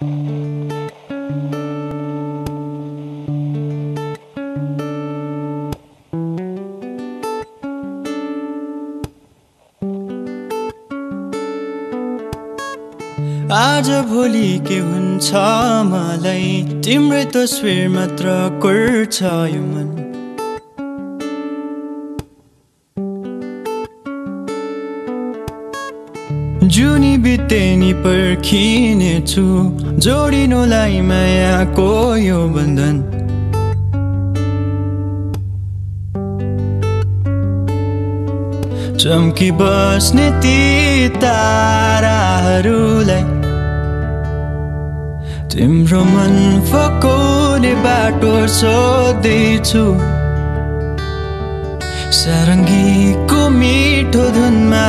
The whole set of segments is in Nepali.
आज भोलि के हुन्छ मलाई तिम्रै तस्विर मात्र कुर्छ यो मन। जुनी बितेनी पर्खिनेछु जोडिनुलाई मायाको यो बन्धन चम्की बस्ने ती ताराहरूलाई तिम्रो मन फकाउने बाटो सोध्दैछु सारङ्गीको मिठो धुनमा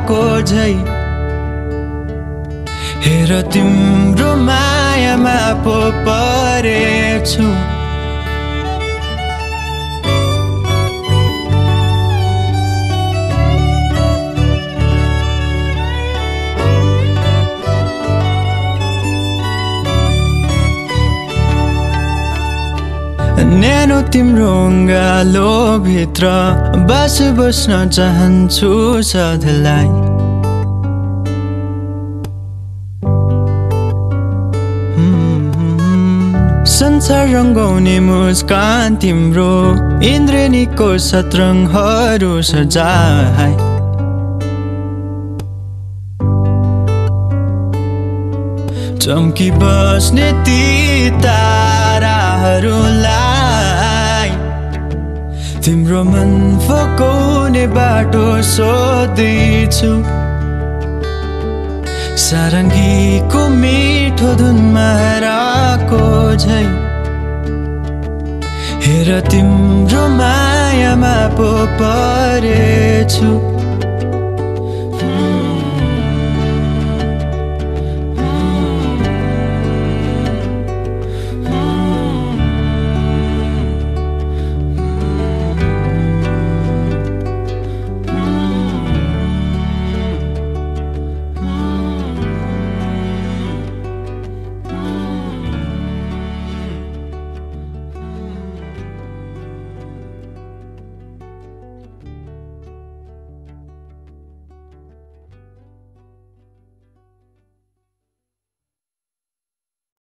हराएको झै। हेर तिम्रो मायामा पो परेछु। न्यानो तिम्रो गालो भित्र बस बस्न चाहन्छु सधैँलाई संसार रङ्गाउने मुस्कान तिम्रो इन्द्रेणीको सत्रङहरू सजाय। चम्की बस्ने ती तिम्रो मन फकाउने बाटो सोध्दैछु। सारङ्गीको मिठो धुनमा हराएको झै। हेर तिम्रो मायामा पो परेछु।